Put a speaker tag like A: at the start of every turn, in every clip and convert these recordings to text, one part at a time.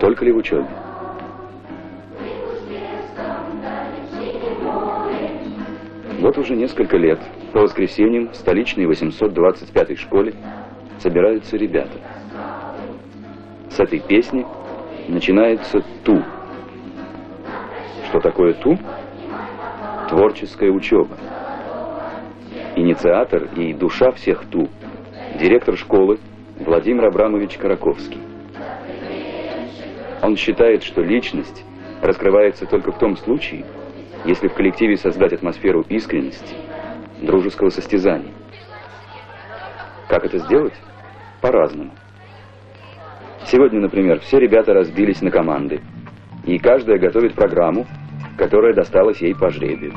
A: Только ли в учебе? Вот уже несколько лет по воскресеньям в столичной 825-й школе собираются ребята. С этой песни начинается «Ту». Что такое «Ту»? Творческая учеба. Инициатор и душа всех «Ту» – директор школы Владимир Абрамович Караковский. Он считает, что личность раскрывается только в том случае, если в коллективе создать атмосферу искренности, дружеского состязания. Как это сделать? По-разному. Сегодня, например, все ребята разбились на команды, и каждая готовит программу, которая досталась ей по жребию.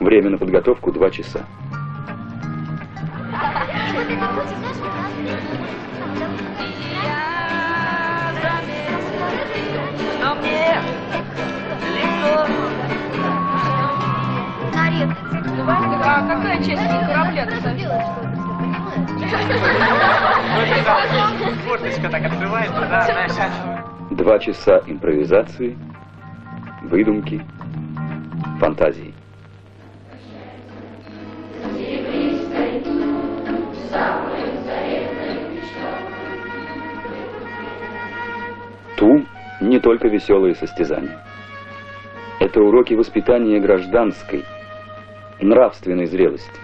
A: Время на подготовку два часа.
B: А какая часть корабля
C: Форточка так открывается, да, знаешь,
A: Два часа импровизации, выдумки, фантазии. Ту не только веселые состязания. Это уроки воспитания гражданской, нравственной зрелости.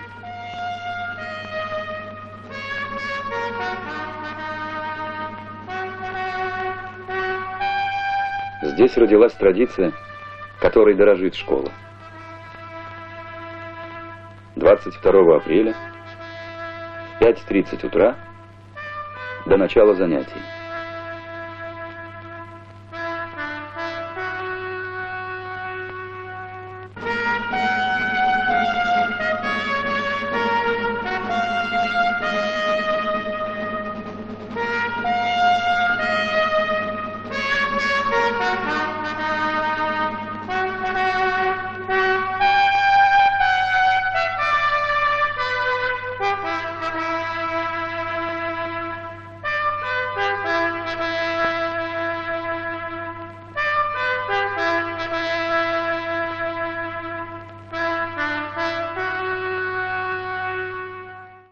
A: Здесь родилась традиция, которой дорожит школа. 22 апреля, 5.30 утра, до начала занятий.